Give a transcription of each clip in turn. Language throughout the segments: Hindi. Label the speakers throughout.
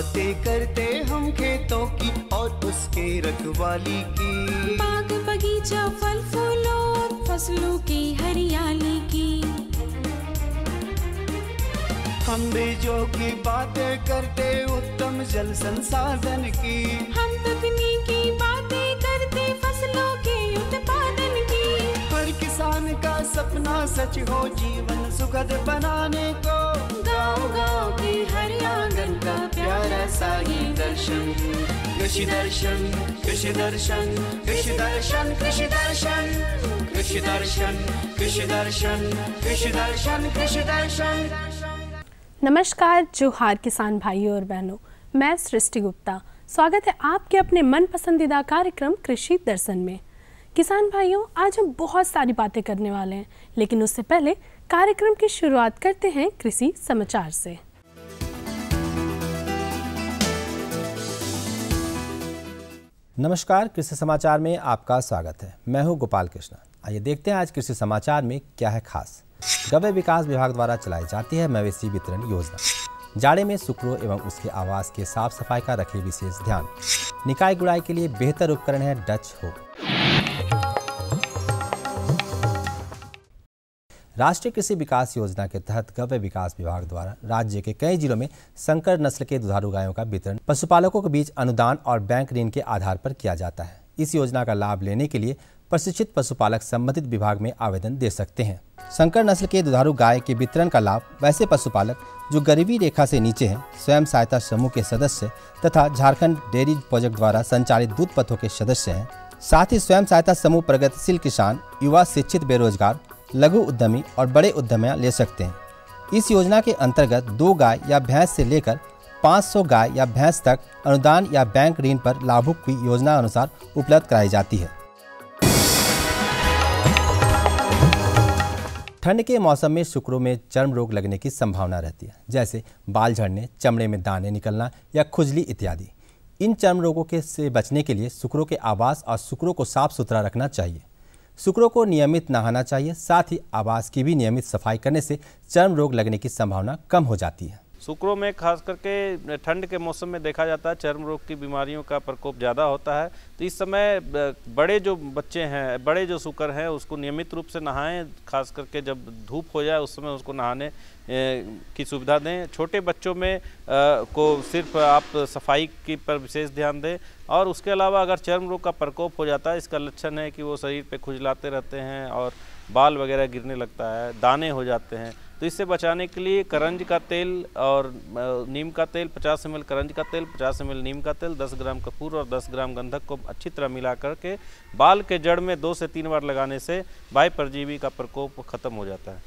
Speaker 1: बातें करते हम खेतों की और उसके रखवाली की।
Speaker 2: बाग बगीचा फल फूलों और फ़सलों की हरियाली की।
Speaker 1: हम बीजों की बातें करते उत्तम जल संसाधन की।
Speaker 2: हम तकनीकी बातें करते फ़सलों के उत्पादन का
Speaker 1: सपना सच हो जीवन सुखद बनाने को।
Speaker 2: गाँव गाँव के हर आँगन का प्यारा सा ये दर्शन।
Speaker 1: कृषि दर्शन कृषि दर्शन कृषि दर्शन कृषि दर्शन। कृषि दर्शन कृषि दर्शन कृषि दर्शन कृषि दर्शन।
Speaker 3: नमस्कार जोहार किसान भाइयों और बहनों। मैं सृष्टि गुप्ता। स्वागत है आपके अपने मन पसंदीदा कार्यक्रम कृषि दर्शन में। किसान भाइयों, आज हम बहुत सारी बातें करने वाले हैं, लेकिन उससे पहले कार्यक्रम की शुरुआत करते हैं कृषि समाचार से।
Speaker 4: नमस्कार, कृषि समाचार में आपका स्वागत है। मैं हूँ गोपाल कृष्ण। आइए देखते हैं आज कृषि समाचार में क्या है खास। गव्य विकास विभाग द्वारा चलाई जाती है मवेशी वितरण योजना। जाड़े में सुकरों एवं उसके आवास के साफ़ सफ़ाई का रखे विशेष ध्यान। निकाय गुड़ाई के लिए बेहतर उपकरण है डच हो राष्ट्रीय कृषि विकास योजना के तहत गव्य विकास विभाग द्वारा राज्य के कई जिलों में संकर नस्ल के दुधारू गायों का वितरण पशुपालकों के बीच अनुदान और बैंक ऋण के आधार पर किया जाता है। इस योजना का लाभ लेने के लिए प्रशिक्षित पशुपालक संबंधित विभाग में आवेदन दे सकते हैं। संकर नस्ल के दुधारू गाय के वितरण का लाभ वैसे पशुपालक, जो गरीबी रेखा से नीचे हैं, स्वयं सहायता समूह के सदस्य तथा झारखंड डेयरी प्रोजेक्ट द्वारा संचालित दूध पथों के सदस्य हैं। साथ ही स्वयं सहायता समूह प्रगतिशील किसान, युवा शिक्षित बेरोजगार, लघु उद्यमी और बड़े उद्यमियाँ ले सकते हैं। इस योजना के अंतर्गत दो गाय या भैंस से लेकर 500 गाय या भैंस तक अनुदान या बैंक ऋण पर लाभुक की योजना अनुसार उपलब्ध कराई जाती है। ठंड के मौसम में शुक्रों में चर्म रोग लगने की संभावना रहती है, जैसे बाल झड़ने, चमड़े में दाने निकलना या खुजली इत्यादि। इन चर्म रोगों के से बचने के लिए शुक्रों के आवास और शुक्रों को साफ़ सुथरा रखना चाहिए। शुक्रों को नियमित नहाना चाहिए, साथ ही आवास की भी नियमित सफ़ाई करने से चर्म रोग लगने की संभावना कम हो जाती है।
Speaker 5: शुक्रों में खास करके ठंड के मौसम में देखा जाता है, चर्म रोग की बीमारियों का प्रकोप ज़्यादा होता है। तो इस समय बड़े जो बच्चे हैं, बड़े जो शुक्र हैं, उसको नियमित रूप से नहाएँ, खास करके जब धूप हो जाए, उस समय उसको नहाने की सुविधा दें। छोटे बच्चों में को सिर्फ़ आप सफ़ाई की पर विशेष ध्यान दें। और उसके अलावा अगर चर्म रोग का प्रकोप हो जाता है, इसका लक्षण है कि वो शरीर पे खुजलाते रहते हैं और बाल वगैरह गिरने लगता है, दाने हो जाते हैं। तो इससे बचाने के लिए करंज का तेल और नीम का तेल 50 एम करंज का तेल 50 एम नीम का तेल 10 ग्राम कपूर और 10 ग्राम गंधक को अच्छी तरह मिला करके बाल के जड़ में दो से तीन बार लगाने से वायु परजीवी का प्रकोप खत्म हो जाता है।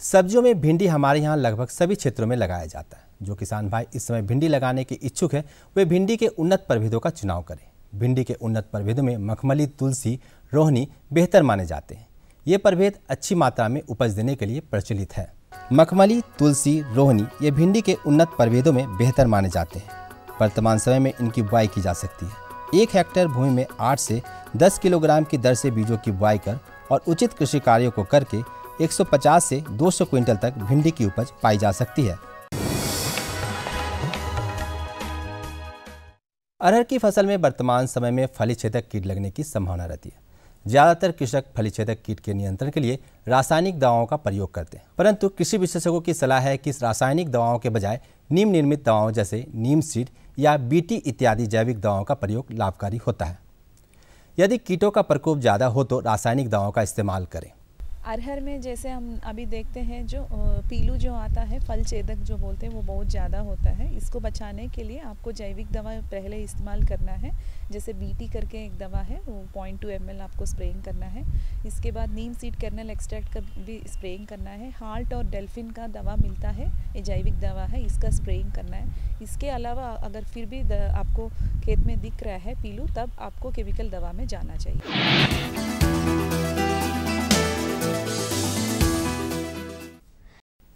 Speaker 4: सब्जियों में भिंडी हमारे यहाँ लगभग सभी क्षेत्रों में लगाया जाता है। जो किसान भाई इस समय भिंडी लगाने के इच्छुक हैं, वे भिंडी के उन्नत प्रभेदों का चुनाव करें। भिंडी के उन्नत प्रभेदों में मखमली, तुलसी, रोहनी बेहतर माने जाते हैं। ये प्रभेद अच्छी मात्रा में उपज देने के लिए प्रचलित है। मखमली, तुलसी, रोहनी ये भिंडी के उन्नत प्रभेदों में बेहतर माने जाते हैं। वर्तमान समय में इनकी बुआई की जा सकती है। एक हेक्टेयर भूमि में 8 से 10 किलोग्राम की दर से बीजों की बुआई कर और उचित कृषि कार्यों को करके 150 से 200 क्विंटल तक भिंडी की उपज पाई जा सकती है। अरहर की फ़सल में वर्तमान समय में फली छेदक कीट लगने की संभावना रहती है। ज़्यादातर कृषक फली छेदक कीट के नियंत्रण के लिए रासायनिक दवाओं का प्रयोग करते हैं। परंतु कृषि विशेषज्ञों की सलाह है कि रासायनिक दवाओं के बजाय नीम निर्मित दवाओं जैसे नीम सीड या बीटी इत्यादि जैविक दवाओं का प्रयोग लाभकारी होता है। यदि कीटों का प्रकोप ज़्यादा हो तो रासायनिक दवाओं का इस्तेमाल करें।
Speaker 6: अरहर में जैसे हम अभी देखते हैं जो पीलू जो आता है, फल छेदक जो बोलते हैं, वो बहुत ज़्यादा होता है। इसको बचाने के लिए आपको जैविक दवा पहले इस्तेमाल करना है। जैसे बीटी करके एक दवा है, वो पॉइंट टू एमएल आपको स्प्रेइंग करना है। इसके बाद नीम सीड कर्नल एक्सट्रैक्ट का भी स्प्रेइंग करना है। हार्ट और डेल्फिन का दवा मिलता है, ये जैविक दवा है, इसका स्प्रेइंग करना है। इसके अलावा अगर फिर भी आपको खेत में दिख रहा है पीलू, तब आपको केमिकल दवा में जाना चाहिए।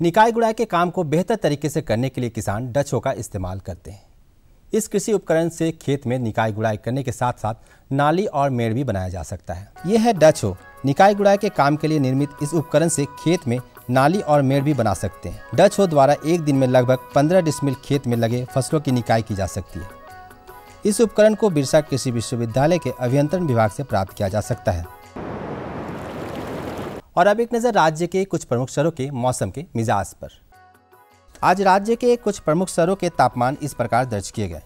Speaker 4: निकाय गुड़ाई के काम को बेहतर तरीके से करने के लिए किसान डचो का इस्तेमाल करते हैं। इस कृषि उपकरण से खेत में निकाय गुड़ाई करने के साथ साथ नाली और मेड़ भी बनाया जा सकता है। यह है डचो निकाय गुड़ाई के काम के लिए निर्मित इस उपकरण से खेत में नाली और मेड़ भी बना सकते हैं। डच हो द्वारा एक दिन में लगभग 15 डिसमिल खेत में लगे फ़सलों की निकाय की जा सकती है। इस उपकरण को बिरसा कृषि विश्वविद्यालय के अभियंत्रण विभाग से प्राप्त किया जा सकता है। और अब एक नज़र राज्य के कुछ प्रमुख शहरों के मौसम के मिजाज पर। आज राज्य के कुछ प्रमुख शहरों के तापमान इस प्रकार दर्ज किए गए।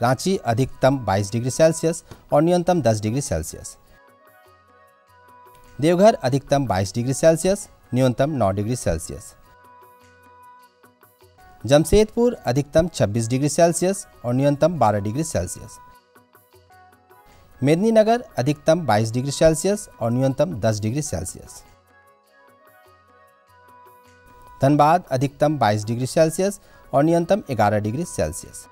Speaker 4: रांची अधिकतम 22 डिग्री सेल्सियस और न्यूनतम 10 डिग्री सेल्सियस। देवघर अधिकतम 22 डिग्री सेल्सियस, न्यूनतम 9 डिग्री सेल्सियस। जमशेदपुर अधिकतम 26 डिग्री सेल्सियस और न्यूनतम 12 डिग्री सेल्सियस। मेदिनीनगर अधिकतम 22 डिग्री सेल्सियस और न्यूनतम 10 डिग्री सेल्सियस। धनबाद अधिकतम 22 डिग्री सेल्सियस और न्यूनतम 11 डिग्री सेल्सियस।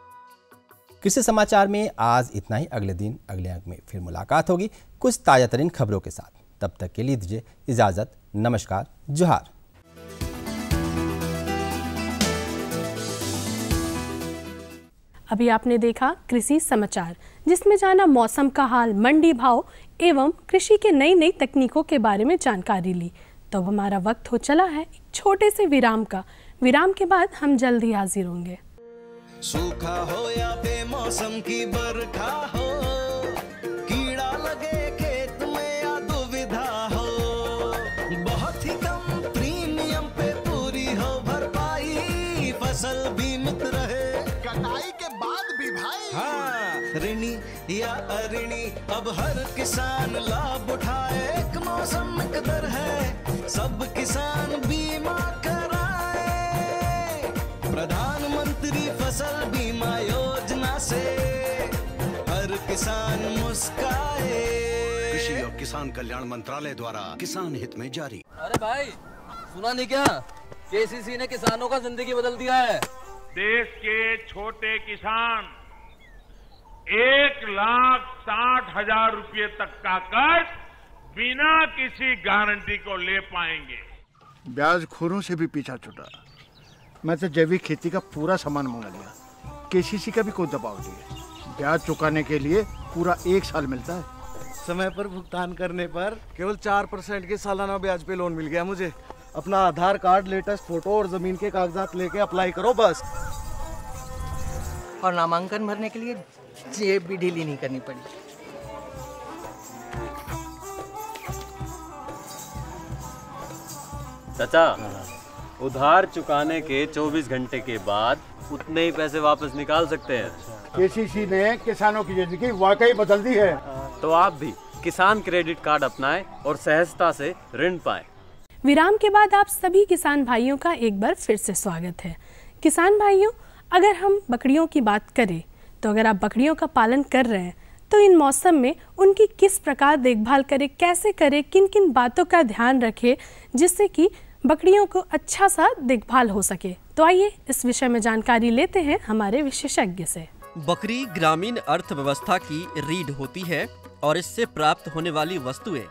Speaker 4: कृषि समाचार में आज इतना ही। अगले दिन, अगले अंक में फिर मुलाकात होगी कुछ ताज़ा तरीन खबरों के साथ। तब तक के लिए दीजिए इजाज़त, नमस्कार, जोहार।
Speaker 3: अभी आपने देखा कृषि समाचार, जिसमें जाना मौसम का हाल, मंडी भाव एवं कृषि के नई नई तकनीकों के बारे में जानकारी ली। तो अब हमारा वक्त हो चला है एक छोटे से विराम का। विराम के बाद हम जल्द ही हाजिर होंगे।
Speaker 1: सूखा हो या बेमौसम की बरखा हो या अऋणी अब हर किसान लाभ उठाए। एक मौसम कदर है सब किसान बीमा कराए। प्रधानमंत्री फ़सल बीमा योजना से हर किसान मुस्काए।
Speaker 7: कृषि और किसान कल्याण मंत्रालय द्वारा किसान हित में जारी।
Speaker 8: अरे भाई सुना नहीं क्या? केसीसी ने किसानों का ज़िंदगी बदल दिया है।
Speaker 9: देश के छोटे किसान एक लाख साठ हज़ार रुपए तक का कर्ज बिना किसी गारंटी को ले पाएँगे।
Speaker 10: ब्याज खोरों से भी पीछा छुटा। मैं तो जैविक खेती का पूरा सामान मंगा लिया। केसीसी का भी कोई दबाव नहीं है। ब्याज चुकाने के लिए पूरा एक साल मिलता है।
Speaker 11: समय पर भुगतान करने पर केवल चार परसेंट के सालाना ब्याज पे लोन मिल गया मुझे। अपना आधार कार्ड लेटेस्ट फ़ोटो और ज़मीन के कागजात लेके अप्लाई करो बस।
Speaker 12: और नामांकन भरने के लिए जेब भी ढीली नहीं करनी पड़ी।
Speaker 13: चाचा उधार चुकाने के 24 घंटे के बाद उतने ही पैसे वापस निकाल सकते हैं।
Speaker 10: केसीसी ने किसानों की ज़िंदगी वाकई बदल दी है।
Speaker 13: तो आप भी किसान क्रेडिट कार्ड अपनाएँ और सहजता से ऋण पाएँ।
Speaker 3: विराम के बाद आप सभी किसान भाइयों का एक बार फिर से स्वागत है। किसान भाइयों अगर हम बकरियों की बात करें तो अगर आप बकरियों का पालन कर रहे हैं तो इन मौसम में उनकी किस प्रकार देखभाल करें, कैसे करें किन किन बातों का ध्यान रखें, जिससे कि बकरियों को अच्छा सा देखभाल हो सके। तो आइए, इस विषय में जानकारी लेते हैं हमारे विशेषज्ञ से।
Speaker 14: बकरी ग्रामीण अर्थव्यवस्था की रीढ़ होती है और इससे प्राप्त होने वाली वस्तुएँ,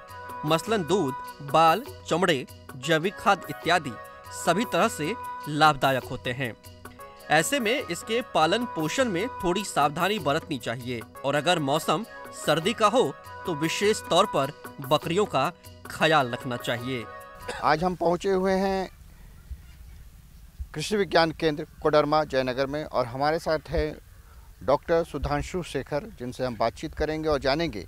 Speaker 14: मसलन दूध, बाल, चमड़े, जैविक खाद इत्यादि, सभी तरह से लाभदायक होते हैं। ऐसे में इसके पालन पोषण में थोड़ी सावधानी बरतनी चाहिए। और अगर मौसम सर्दी का हो तो विशेष तौर पर बकरियों का ख्याल रखना चाहिए।
Speaker 15: आज हम पहुँचे हुए हैं कृषि विज्ञान केंद्र कोडरमा जयनगर में और हमारे साथ है डॉक्टर सुधांशु शेखर, जिनसे हम बातचीत करेंगे और जानेंगे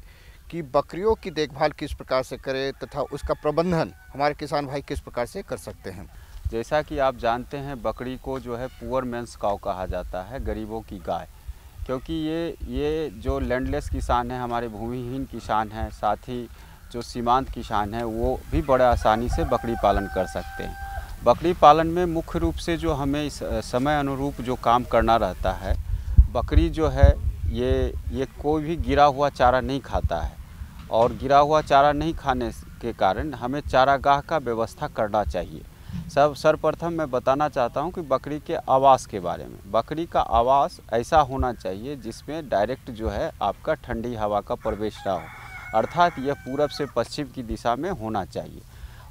Speaker 15: कि बकरियों की देखभाल किस प्रकार से करें तथा उसका प्रबंधन हमारे किसान भाई किस प्रकार से कर सकते हैं।
Speaker 16: जैसा कि आप जानते हैं, बकरी को जो है पुअर मैंस काउ कहा जाता है, गरीबों की गाय। क्योंकि ये ये जो लैंडलेस किसान हैं, हमारे भूमिहीन किसान हैं, साथ ही जो सीमांत किसान हैं, वो भी बड़े आसानी से बकरी पालन कर सकते हैं। बकरी पालन में मुख्य रूप से जो हमें इस समय अनुरूप जो काम करना रहता है, बकरी जो है, ये ये कोई भी गिरा हुआ चारा नहीं खाता है। और गिरा हुआ चारा नहीं खाने के कारण हमें चारागाह का व्यवस्था करना चाहिए। सब सर्वप्रथम मैं बताना चाहता हूँ कि बकरी के आवास के बारे में। बकरी का आवास ऐसा होना चाहिए जिसमें डायरेक्ट जो है आपका ठंडी हवा का प्रवेश ना हो। अर्थात यह पूरब से पश्चिम की दिशा में होना चाहिए।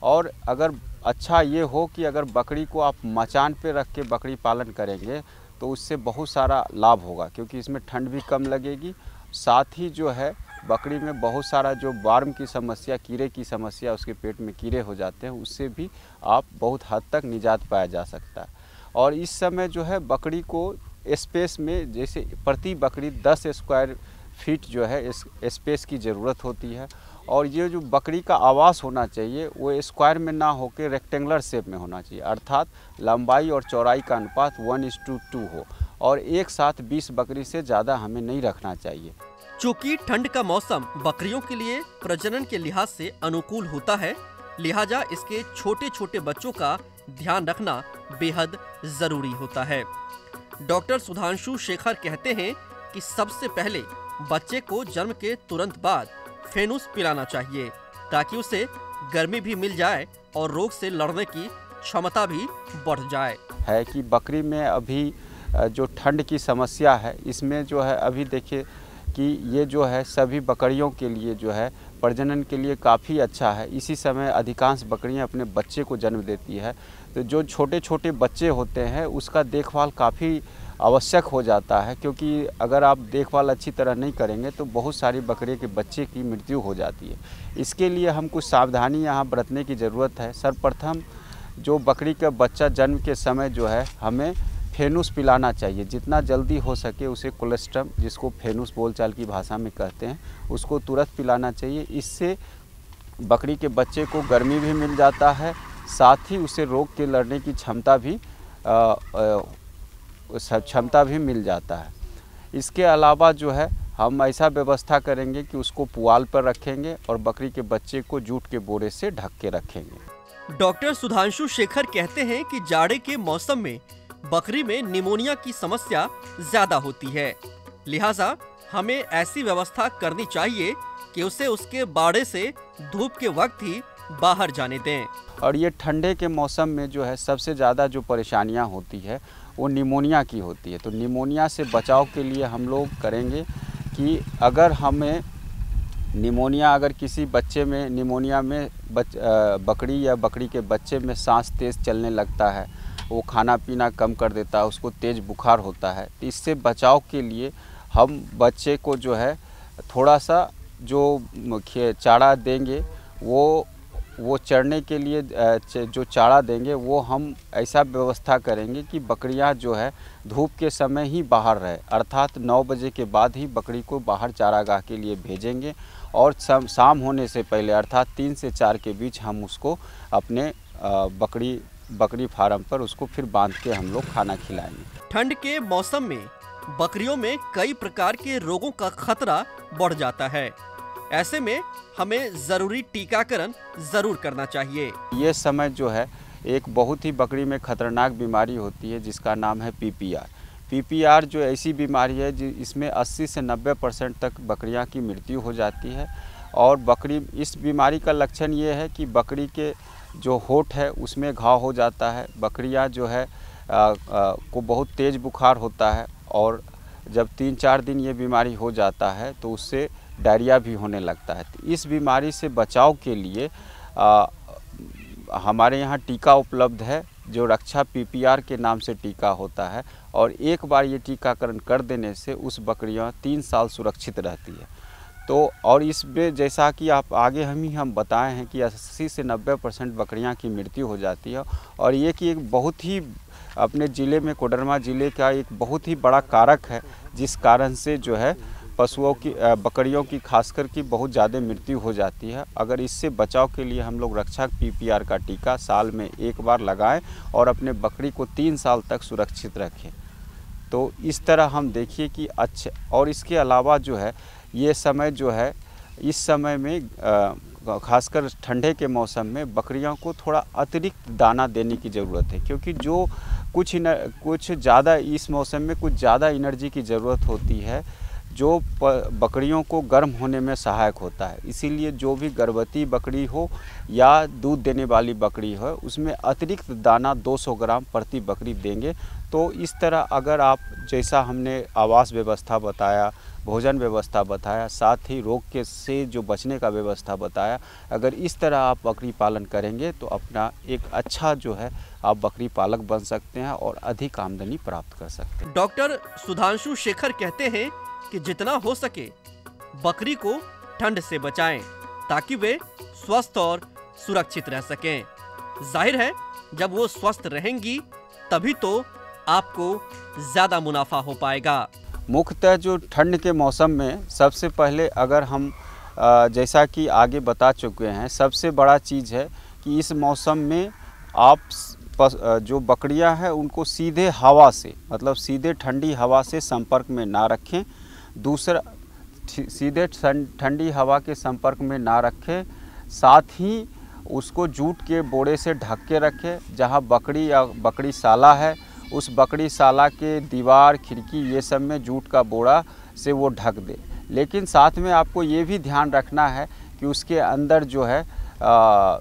Speaker 16: और अगर अच्छा ये हो कि अगर बकरी को आप मचान पे रख के बकरी पालन करेंगे तो उससे बहुत सारा लाभ होगा, क्योंकि इसमें ठंड भी कम लगेगी। साथ ही जो है बकरी में बहुत सारा जो वार्म की समस्या, कीड़े की समस्या उसके पेट में कीड़े हो जाते हैं, उससे भी आप बहुत हद तक निजात पाया जा सकता है। और इस समय जो है बकरी को स्पेस में जैसे प्रति बकरी 10 स्क्वायर फीट जो है स्पेस की ज़रूरत होती है। और ये जो बकरी का आवास होना चाहिए, वो स्क्वायर में ना होकर रेक्टेंगुलर शेप में होना चाहिए। अर्थात लंबाई और चौड़ाई का अनुपात वन इस टू टू हो। और एक साथ 20 बकरी से ज़्यादा हमें नहीं रखना चाहिए।
Speaker 14: चूँकि ठंड का मौसम बकरियों के लिए प्रजनन के लिहाज से अनुकूल होता है, लिहाजा इसके छोटे छोटे बच्चों का ध्यान रखना बेहद ज़रूरी होता है। डॉक्टर सुधांशु शेखर कहते हैं कि सबसे पहले बच्चे को जन्म के तुरंत बाद फेनुस पिलाना चाहिए, ताकि उसे गर्मी भी मिल जाए और रोग से लड़ने की क्षमता भी बढ़ जाए।
Speaker 16: है कि बकरी में अभी जो ठंड की समस्या है, इसमें जो है अभी देखिए कि ये जो है सभी बकरियों के लिए जो है प्रजनन के लिए काफ़ी अच्छा है। इसी समय अधिकांश बकरियाँ अपने बच्चे को जन्म देती है। तो जो छोटे छोटे बच्चे होते हैं, उसका देखभाल काफ़ी आवश्यक हो जाता है, क्योंकि अगर आप देखभाल अच्छी तरह नहीं करेंगे तो बहुत सारी बकरी के बच्चे की मृत्यु हो जाती है। इसके लिए हम कुछ सावधानी यहाँ बरतने की ज़रूरत है। सर्वप्रथम, जो बकरी का बच्चा जन्म के समय जो है, हमें फेनुस पिलाना चाहिए। जितना जल्दी हो सके उसे कोलेस्ट्रम जिसको फेनुस बोलचाल की भाषा में कहते हैं, उसको तुरंत पिलाना चाहिए। इससे बकरी के बच्चे को गर्मी भी मिल जाता है, साथ ही उसे रोग के लड़ने की क्षमता भी क्षमता भी मिल जाता है। इसके अलावा जो है, हम ऐसा व्यवस्था करेंगे कि उसको पुआल पर रखेंगे और बकरी के बच्चे को जूट के बोरे से ढक के रखेंगे।
Speaker 14: डॉक्टर सुधांशु शेखर कहते हैं कि जाड़े के मौसम में बकरी में निमोनिया की समस्या ज़्यादा होती है। लिहाजा हमें ऐसी व्यवस्था करनी चाहिए कि उसे उसके बाड़े से धूप के वक्त ही बाहर जाने दें।
Speaker 16: और ये ठंडे के मौसम में जो है सबसे ज़्यादा जो परेशानियाँ होती है वो निमोनिया की होती है। तो निमोनिया से बचाव के लिए हम लोग करेंगे कि अगर हमें निमोनिया अगर किसी बच्चे में निमोनिया में बच, बकरी या बकरी के बच्चे में सांस तेज़ चलने लगता है वो खाना पीना कम कर देता है, उसको तेज़ बुखार होता है। तो इससे बचाव के लिए हम बच्चे को जो है थोड़ा सा जो चारा देंगे, वो वो चढ़ने के लिए जो चारा देंगे, वो हम ऐसा व्यवस्था करेंगे कि बकरियाँ जो है, धूप के समय ही बाहर रहे। अर्थात नौ बजे के बाद ही बकरी को बाहर चारागाह के लिए भेजेंगे और शाम होने से पहले, अर्थात तीन से चार के बीच हम उसको अपने बकरी बकरी फार्म पर उसको फिर बाँध के हम लोग खाना खिलाएँगे।
Speaker 14: ठंड के मौसम में बकरियों में कई प्रकार के रोगों का खतरा बढ़ जाता है। ऐसे में हमें ज़रूरी टीकाकरण ज़रूर करना चाहिए।
Speaker 16: ये समय जो है एक बहुत ही बकरी में खतरनाक बीमारी होती है जिसका नाम है पीपीआर। पीपीआर जो ऐसी बीमारी है इसमें 80 से 90 परसेंट तक बकरियाँ की मृत्यु हो जाती है। और बकरी इस बीमारी का लक्षण ये है कि बकरी के जो होठ है उसमें घाव हो जाता है। बकरियाँ जो है आ, आ, को बहुत तेज़ बुखार होता है और जब तीन चार दिन ये बीमारी हो जाता है तो उससे डायरिया भी होने लगता है। तो इस बीमारी से बचाव के लिए आ, हमारे यहाँ टीका उपलब्ध है जो रक्षा पीपीआर के नाम से टीका होता है और एक बार ये टीकाकरण कर देने से उस बकरियाँ तीन साल सुरक्षित रहती है। तो और इसमें जैसा कि आप आगे हम ही हम बताए हैं कि 80 से 90 परसेंट बकरियाँ की मृत्यु हो जाती है और ये कि एक बहुत ही अपने ज़िले में, कोडरमा ज़िले का एक बहुत ही बड़ा कारक है, जिस कारण से जो है पशुओं की बकरियों की खासकर की बहुत ज़्यादा मृत्यु हो जाती है। अगर इससे बचाव के लिए हम लोग रक्षा पीपीआर का टीका साल में एक बार लगाएँ और अपने बकरी को तीन साल तक सुरक्षित रखें। तो इस तरह हम देखिए कि अच्छे और इसके अलावा जो है ये समय जो है, इस समय में खासकर ठंडे के मौसम में बकरियों को थोड़ा अतिरिक्त दाना देने की ज़रूरत है, क्योंकि जो कुछ कुछ ज़्यादा इस मौसम में कुछ ज़्यादा एनर्जी की ज़रूरत होती है, जो बकरियों को गर्म होने में सहायक होता है। इसीलिए जो भी गर्भवती बकरी हो या दूध देने वाली बकरी हो, उसमें अतिरिक्त दाना 200 ग्राम प्रति बकरी देंगे। तो इस तरह अगर आप, जैसा हमने आवास व्यवस्था बताया भोजन व्यवस्था बताया, साथ ही रोग के से जो बचने का व्यवस्था बताया। अगर इस तरह आप बकरी पालन करेंगे तो अपना एक अच्छा जो है, आप बकरी पालक बन सकते हैं और अधिक आमदनी प्राप्त कर सकते हैं।
Speaker 14: डॉक्टर सुधांशु शेखर कहते हैं कि जितना हो सके, बकरी को ठंड से बचाएँ, ताकि वे स्वस्थ और सुरक्षित रह सकें। ज़ाहिर है, जब वो स्वस्थ रहेंगी, तभी तो आपको ज़्यादा मुनाफा हो पाएगा।
Speaker 16: मुख्यतः जो ठंड के मौसम में सबसे पहले अगर हम जैसा कि आगे बता चुके हैं, सबसे बड़ा चीज़ है कि इस मौसम में आप जो बकरियाँ हैं, उनको सीधे हवा से मतलब सीधे ठंडी हवा से संपर्क में ना रखें। दूसरा सीधे ठंडी हवा के संपर्क में ना रखें। साथ ही उसको जूट के बोरे से ढक के रखें, जहाँ बकरी या बकरी साला है। उस बकरी साला के दीवार खिड़की ये सब में जूट का बोरा से वो ढक दे। लेकिन साथ में आपको ये भी ध्यान रखना है कि उसके अंदर जो है आ,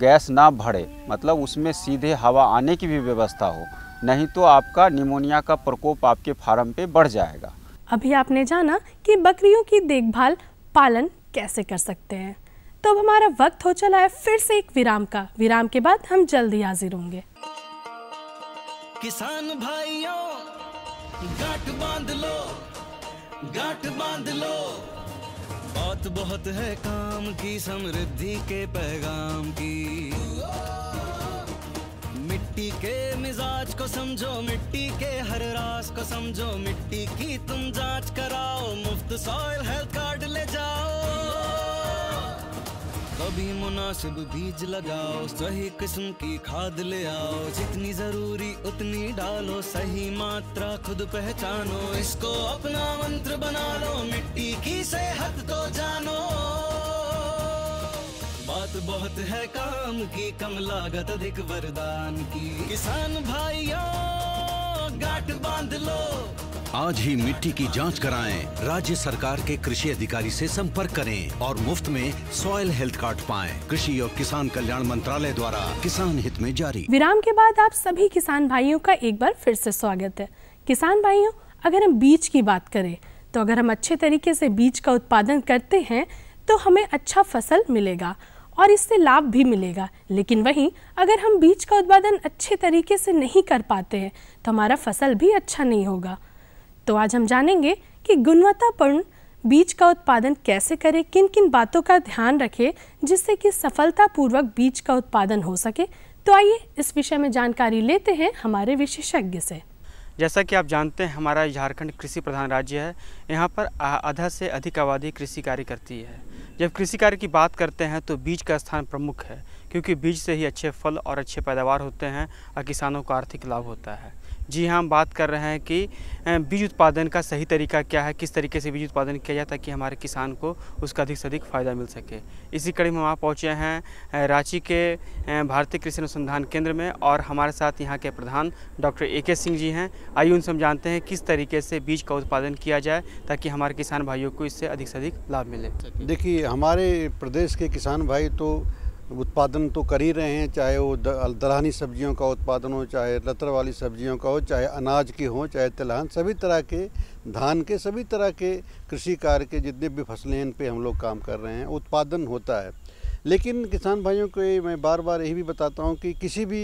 Speaker 16: गैस ना भरे। मतलब उसमें सीधे हवा आने की भी व्यवस्था हो। नहीं तो आपका निमोनिया का प्रकोप आपके फार्म पे बढ़ जाएगा।
Speaker 3: अभी आपने जाना कि बकरियों की देखभाल पालन कैसे कर सकते हैं। तो अब हमारा वक्त हो चला है फिर से एक विराम का। विराम के बाद हम जल्दी हाजिर होंगे।
Speaker 1: किसान भाइयों, गांठ बाँध लो, गांठ बाँध लो। बात बहुत है काम की, समृद्धि के पैगाम की। मिट्टी के मिजाज को समझो, मिट्टी के हर रास को समझो। मिट्टी की तुम जाँच कराओ, मुफ़्त सॉइल हेल्थ कार्ड ले जाओ। कभी मुनासिब बीज लगाओ, सही किस्म की खाद ले आओ। जितनी ज़रूरी उतनी डालो, सही मात्रा खुद पहचानो। इसको अपना मंत्र बना लो, मिट्टी की सेहत तो जानो। बात बहुत है काम की, कम लागत अधिक वरदान की। किसान भाइयों, गांठ बाँध लो।
Speaker 7: आज ही मिट्टी की जाँच कराएँ। राज्य सरकार के कृषि अधिकारी से संपर्क करें और मुफ़्त में सॉइल हेल्थ कार्ड पाएँ। कृषि और किसान कल्याण मंत्रालय द्वारा किसान हित में जारी।
Speaker 3: विराम के बाद आप सभी किसान भाइयों का एक बार फिर से स्वागत है। किसान भाइयों, अगर हम बीज की बात करें तो अगर हम अच्छे तरीके से बीज का उत्पादन करते हैं तो हमें अच्छा फ़सल मिलेगा और इससे लाभ भी मिलेगा। लेकिन वहीं, अगर हम बीज का उत्पादन अच्छे तरीके से नहीं कर पाते हैं तो हमारा फ़सल भी अच्छा नहीं होगा। तो आज हम जानेंगे कि गुणवत्तापूर्ण बीज का उत्पादन कैसे करें किन किन बातों का ध्यान रखें, जिससे कि सफलतापूर्वक बीज का उत्पादन हो सके। तो आइए इस विषय में जानकारी लेते हैं हमारे विशेषज्ञ से।
Speaker 17: जैसा कि आप जानते हैं, हमारा झारखंड कृषि प्रधान राज्य है। यहाँ पर आधा से अधिक आबादी कृषि कार्य करती है। जब कृषि कार्य की बात करते हैं तो बीज का स्थान प्रमुख है, क्योंकि बीज से ही अच्छे फल और अच्छे पैदावार होते हैं, और किसानों को आर्थिक लाभ होता है। जी हाँ हम बात कर रहे हैं कि बीज उत्पादन का सही तरीका क्या है? किस तरीके से बीज उत्पादन किया जाए ताकि हमारे किसान को उसका अधिक से अधिक फ़ायदा मिल सके? इसी कड़ी में वहाँ पहुँचे हैं रांची के भारतीय कृषि अनुसंधान केंद्र में और हमारे साथ यहाँ के प्रधान डॉक्टर ए के सिंह जी हैं। आइए उनसे हम जानते हैं किस तरीके से बीज का उत्पादन किया जाए ताकि हमारे किसान भाइयों को इससे अधिक से अधिक लाभ मिले।
Speaker 18: देखिए, हमारे प्रदेश के किसान भाई तो उत्पादन तो कर ही रहे हैं, चाहे वो दलहनी सब्जियों का उत्पादन हो, चाहे लतर वाली सब्जियों का हो, चाहे अनाज की हो, चाहे तिलहन, सभी तरह के, धान के, सभी तरह के कृषि कार्य के जितने भी फ़सलें इन पर हम लोग काम कर रहे हैं, उत्पादन होता है। लेकिन किसान भाइयों को मैं बार बार यही भी बताता हूँ कि किसी भी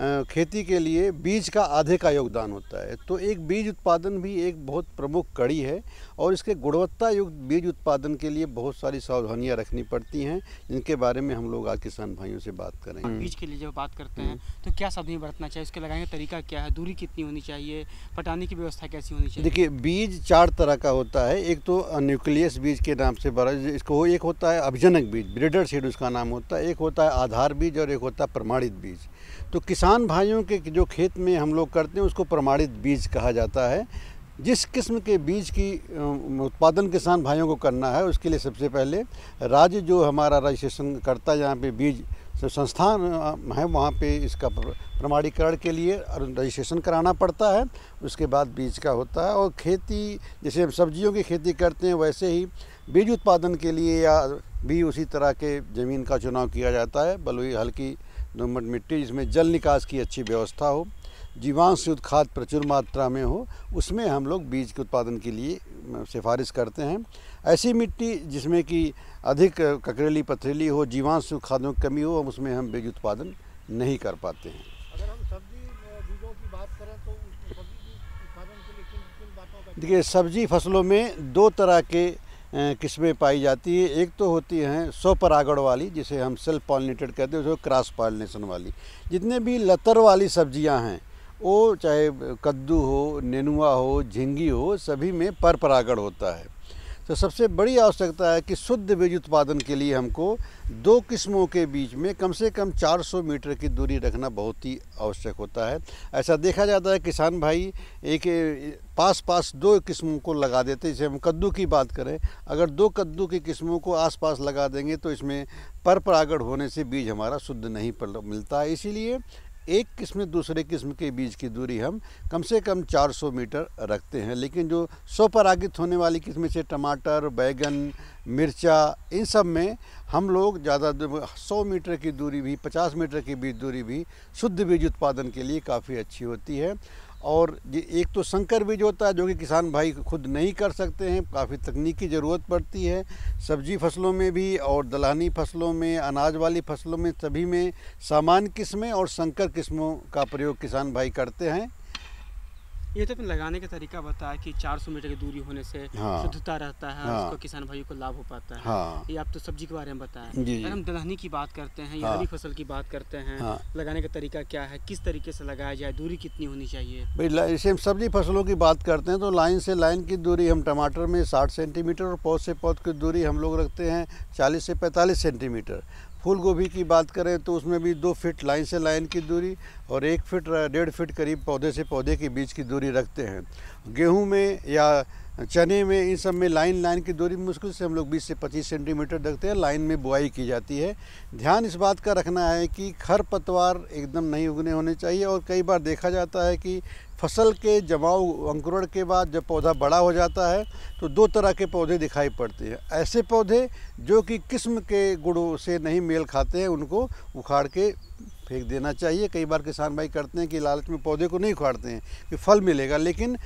Speaker 18: खेती के लिए बीज का आधे का योगदान होता है। तो एक बीज उत्पादन भी एक बहुत प्रमुख कड़ी है और इसके गुणवत्ता युक्त बीज उत्पादन के लिए बहुत सारी सावधानियाँ रखनी पड़ती हैं। जिनके बारे में हम लोग आज किसान भाइयों से बात करेंगे।
Speaker 17: बीज के लिए जब बात करते हैं तो क्या सावधानी बरतना चाहिए? उसके लगाने का तरीका क्या है? दूरी कितनी होनी चाहिए? पटाने की व्यवस्था कैसी होनी चाहिए?
Speaker 18: देखिए बीज चार तरह का होता है। एक तो न्यूक्लियस बीज के नाम से बड़ा इसको एक होता है अभिजनक बीज ब्रिडर सीड उसका नाम होता है। एक होता है आधार बीज और एक होता है प्रमाणित बीज। तो किसान भाइयों के जो खेत में हम लोग करते हैं, उसको प्रमाणित बीज कहा जाता है। जिस किस्म के बीज की उत्पादन किसान भाइयों को करना है, उसके लिए सबसे पहले राज्य जो हमारा रजिस्ट्रेशन करता है, जहाँ पे बीज संस्थान है, वहाँ पे इसका प्रमाणीकरण के लिए रजिस्ट्रेशन कराना पड़ता है। उसके बाद बीज का होता है और खेती, जैसे हम सब्जियों की खेती करते हैं, वैसे ही बीज उत्पादन के लिए या भी उसी तरह के ज़मीन का चुनाव किया जाता है। बलुई हल्की दोमट मिट्टी जिसमें जल निकास की अच्छी व्यवस्था हो जीवांश युक्त खाद प्रचुर मात्रा में हो उसमें हम लोग बीज के उत्पादन के लिए सिफारिश करते हैं। ऐसी मिट्टी जिसमें कि अधिक ककरेली पथरीली हो जीवांश युक्त खादों की कमी हो हम उसमें हम बीज उत्पादन नहीं कर पाते हैं।
Speaker 10: अगर हम सब्ज़ी बीजों की बात करें तो
Speaker 18: देखिए सब्ज़ी फ़सलों में दो तरह के किस्में पाई जाती है। एक तो होती हैं सौ परागण वाली, जिसे हम सेल्फ पॉलिनेटेड कहते हैं उसको क्रॉस पॉलिनेशन वाली। जितने भी लतर वाली सब्ज़ियाँ हैं, वो चाहे कद्दू हो, नेनुआ हो, झिंगी हो, सभी में पर परागण होता है। तो सबसे बड़ी आवश्यकता है कि शुद्ध बीज उत्पादन के लिए हमको दो किस्मों के बीच में कम से कम 400 मीटर की दूरी रखना बहुत ही आवश्यक होता है। ऐसा देखा जाता है किसान भाई एक पास पास दो किस्मों को लगा देते जैसे हम कद्दू की बात करें, अगर दो कद्दू की किस्मों को आसपास लगा देंगे तो इसमें पर परागण होने से बीज हमारा शुद्ध नहीं मिलता है। इसीलिए एक किस्म दूसरे किस्म के बीज की दूरी हम कम से कम 400 मीटर रखते हैं, लेकिन जो सौ परागित होने वाली किस्म से टमाटर, बैगन, मिर्चा, इन सब में हम लोग ज़्यादा सौ मीटर की दूरी भी 50 मीटर की बीज दूरी भी शुद्ध बीज उत्पादन के लिए काफ़ी अच्छी होती है। और ये एक तो संकर बीज होता है जो कि किसान भाई खुद नहीं कर सकते हैं, काफ़ी तकनीकी ज़रूरत पड़ती है। सब्ज़ी फ़सलों में भी और दलहनी फ़सलों में, अनाज वाली फ़सलों में, सभी में सामान्य किस्में और संकर किस्मों का प्रयोग किसान भाई करते हैं।
Speaker 17: ये तो लगाने का तरीका बताया कि 400 मीटर की दूरी होने से
Speaker 18: हाँ,
Speaker 17: शुद्धता रहता है
Speaker 18: हाँ,
Speaker 17: उसको किसान भाइयों को लाभ हो पाता है।
Speaker 18: हाँ,
Speaker 17: ये आप तो सब्ज़ी के बारे में बताया। अगर हम दलहनी की बात करते हैं या
Speaker 18: हाँ,
Speaker 17: फ़सल की बात करते हैं
Speaker 18: हाँ।
Speaker 17: लगाने का तरीका क्या है? किस तरीके से लगाया जाए? दूरी कितनी होनी चाहिए?
Speaker 18: भाई हम सब्ज़ी फ़सलों की बात करते हैं तो लाइन से लाइन की दूरी हम टमाटर में 60 सेंटीमीटर और पौध से पौध की दूरी हम लोग रखते हैं 40 से 45 सेंटीमीटर। फूल गोभी की बात करें तो उसमें भी दो फिट लाइन से लाइन की दूरी और एक फिट, डेढ़ फिट करीब पौधे से पौधे के बीच की दूरी रखते हैं। गेहूँ में या चने में, इन सब में लाइन लाइन की दूरी मुश्किल से हम लोग 20 से 25 सेंटीमीटर रखते हैं लाइन में बुआई की जाती है। ध्यान इस बात का रखना है कि खर पतवार एकदम नहीं उगने होने चाहिए और कई बार देखा जाता है कि फ़सल के जमाव अंकुरण के बाद जब पौधा बड़ा हो जाता है तो दो तरह के पौधे दिखाई पड़ते हैं। ऐसे पौधे जो कि किस्म के गुड़ों से नहीं मेल खाते हैं, उनको उखाड़ के फेंक देना चाहिए। कई बार किसान भाई करते हैं कि लालच में पौधे को नहीं उखाड़ते हैं कि फल मिलेगा, लेकिन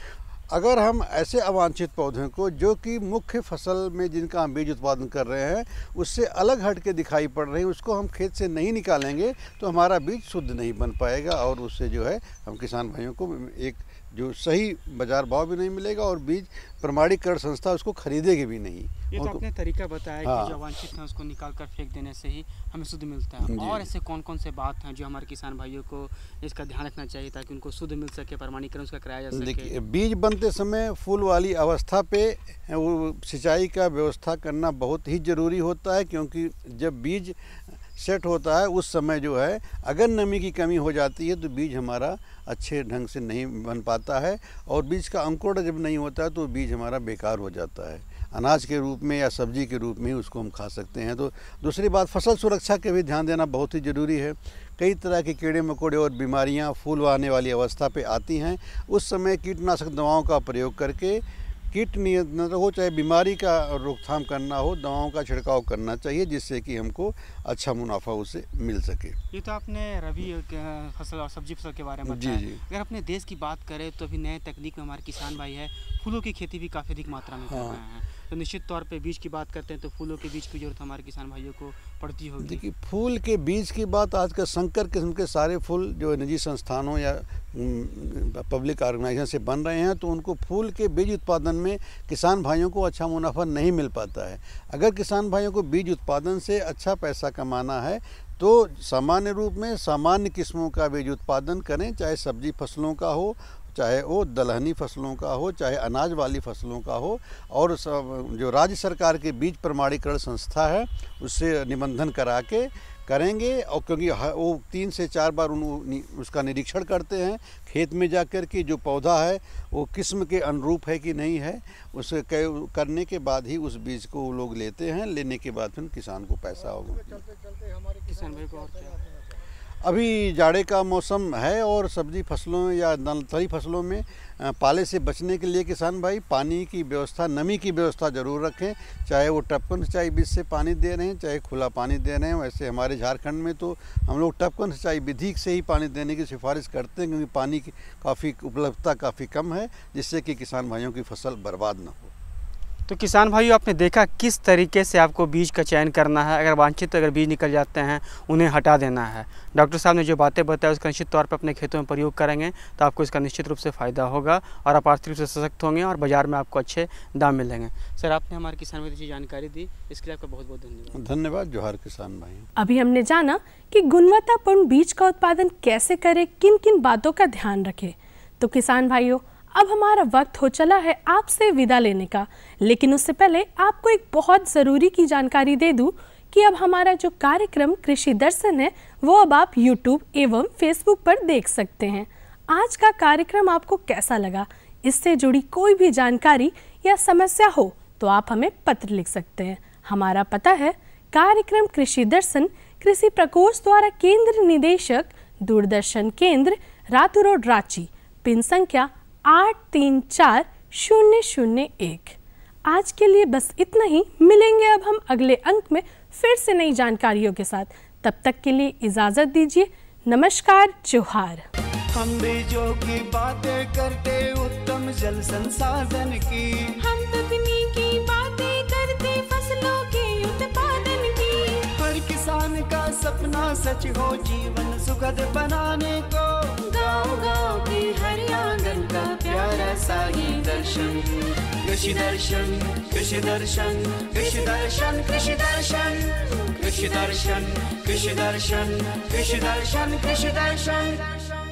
Speaker 18: अगर हम ऐसे अवांछित पौधों को, जो कि मुख्य फ़सल में जिनका हम बीज उत्पादन कर रहे हैं, उससे अलग हट के दिखाई पड़ रही उसको हम खेत से नहीं निकालेंगे तो हमारा बीज शुद्ध नहीं बन पाएगा और उससे जो है, हम किसान भाइयों को एक जो सही बाज़ार भाव भी नहीं मिलेगा और बीज प्रमाणीकरण संस्था उसको खरीदेगी भी नहीं।
Speaker 17: ये तो आपने तरीका बताया
Speaker 18: हाँ।
Speaker 17: कि जो अवांछित है उसको निकाल कर फेंक देने से ही हमें शुद्ध मिलता है। और ऐसे कौन कौन से बात हैं जो हमारे किसान भाइयों को इसका ध्यान रखना चाहिए ताकि उनको शुद्ध मिल सके प्रमाणीकरण उसका कराया जा सके?
Speaker 18: देखिए बीज बनते समय फूल वाली अवस्था पे सिंचाई का व्यवस्था करना बहुत ही ज़रूरी होता है क्योंकि जब बीज सेट होता है, उस समय जो है, अगर नमी की कमी हो जाती है तो बीज हमारा अच्छे ढंग से नहीं बन पाता है और बीज का अंकुरण जब नहीं होता तो बीज हमारा बेकार हो जाता है। अनाज के रूप में या सब्ज़ी के रूप में ही उसको हम खा सकते हैं। तो दूसरी बात, फ़सल सुरक्षा के भी ध्यान देना बहुत ही ज़रूरी है। कई तरह के कीड़े मकोड़े और बीमारियाँ फूल आने वाली अवस्था पे आती हैं। उस समय कीटनाशक दवाओं का प्रयोग करके कीट नियंत्रण हो चाहे बीमारी का रोकथाम करना हो दवाओं का छिड़काव करना चाहिए जिससे कि हमको अच्छा मुनाफा उसे मिल सके
Speaker 17: ये तो आपने रबी फ़सल और सब्ज़ी फ़सल के बारे में
Speaker 18: जी, जी।
Speaker 17: अगर अपने देश की बात करें तो अभी नए तकनीक में हमारे किसान भाई है फूलों की खेती भी काफ़ी अधिक मात्रा में
Speaker 18: हाँ। कर।
Speaker 17: रहे हैं तो निश्चित तौर पे बीज की बात करते हैं तो फूलों के बीज की ज़रूरत हमारे किसान भाइयों को पड़ती होगी।
Speaker 18: देखिए, फूल के बीज की बात आज का संकर किस्म के सारे फूल जो निजी संस्थानों या पब्लिक ऑर्गेनाइजेशन से बन रहे हैं तो उनको फूल के बीज उत्पादन में किसान भाइयों को अच्छा मुनाफा नहीं मिल पाता है। अगर किसान भाइयों को बीज उत्पादन से अच्छा पैसा कमाना है तो सामान्य रूप में सामान्य किस्मों का बीज उत्पादन करें, चाहे सब्ज़ी फ़सलों का हो चाहे वो दलहनी फ़सलों का हो चाहे अनाज वाली फ़सलों का हो और सब जो राज्य सरकार के बीज प्रमाणीकरण संस्था है उससे निबंधन करा के करेंगे और क्योंकि वो तीन से चार बार उन उसका निरीक्षण करते हैं खेत में जाकर के जो पौधा है वो किस्म के अनुरूप है कि नहीं है उसे करने के बाद ही उस बीज को वो लोग लेते हैं लेने के बाद फिर किसान को पैसा होगा।
Speaker 17: किसान भाई को और क्या?
Speaker 18: अभी जाड़े का मौसम है और सब्ज़ी फ़सलों या नलतरी फ़सलों में पाले से बचने के लिए किसान भाई पानी की व्यवस्था, नमी की व्यवस्था ज़रूर रखें। चाहे वो टपकन सिंचाई बीज से पानी दे रहे हैं, चाहे खुला पानी दे रहे हैं। वैसे हमारे झारखंड में तो हम लोग टपकन सिंचाई विधि से ही पानी देने की सिफारिश करते हैं, क्योंकि पानी की काफ़ी उपलब्धता काफ़ी कम है, जिससे कि किसान भाइयों की फ़सल बर्बाद ना हो।
Speaker 17: तो किसान भाइयों आपने देखा किस तरीके से आपको बीज का चयन करना है? अगर वांछित अगर बीज निकल जाते हैं उन्हें हटा देना है। डॉक्टर साहब ने जो बातें बताई उसका निश्चित तौर पर अपने खेतों में प्रयोग करेंगे तो आपको इसका निश्चित रूप से फ़ायदा होगा और आप आर्थिक रूप से सशक्त होंगे और बाज़ार में आपको अच्छे दाम मिलेंगे। सर आपने हमारे किसान भाई अच्छी जानकारी दी इसके लिए आपका बहुत बहुत धन्यवाद।
Speaker 18: धन्यवाद जोहार किसान भाई।
Speaker 3: अभी हमने जाना कि गुणवत्तापूर्ण बीज का उत्पादन कैसे करें किन किन बातों का ध्यान रखें। तो किसान भाइयों अब हमारा वक्त हो चला है आपसे विदा लेने का। लेकिन उससे पहले आपको एक बहुत ज़रूरी की जानकारी दे दूँ कि अब हमारा जो कार्यक्रम कृषि दर्शन है, वो अब आप YouTube एवं Facebook पर देख सकते हैं। आज का कार्यक्रम आपको कैसा लगा? इससे जुड़ी कोई भी जानकारी या समस्या हो तो आप हमें पत्र लिख सकते हैं। हमारा पता है, कार्यक्रम कृषि दर्शन, कृषि प्रकोष्ठ द्वारा केंद्र निदेशक, दूरदर्शन केंद्र, रातू रोड रांची। पिन संख्या आठ तीन चार शून्य शून्य एक। आज के लिए बस इतना ही। मिलेंगे अब हम अगले अंक में फिर से नई जानकारियों के साथ। तब तक के लिए इजाज़त दीजिए। नमस्कार जोहार।
Speaker 19: हम बीजों की बातें करते उत्तम जल संसाधन की।
Speaker 2: हम तकनीकी बातें करते फ़सलों के
Speaker 19: सपना सच हो जीवन सुखद बनाने को।
Speaker 2: गाँव गाँव के हर आँगन का प्यारा सा ही दर्शन।
Speaker 19: कृषि दर्शन कृषि दर्शन कृषि दर्शन कृषि दर्शन। कृषि दर्शन कृषि दर्शन कृषि दर्शन कृषि दर्शन।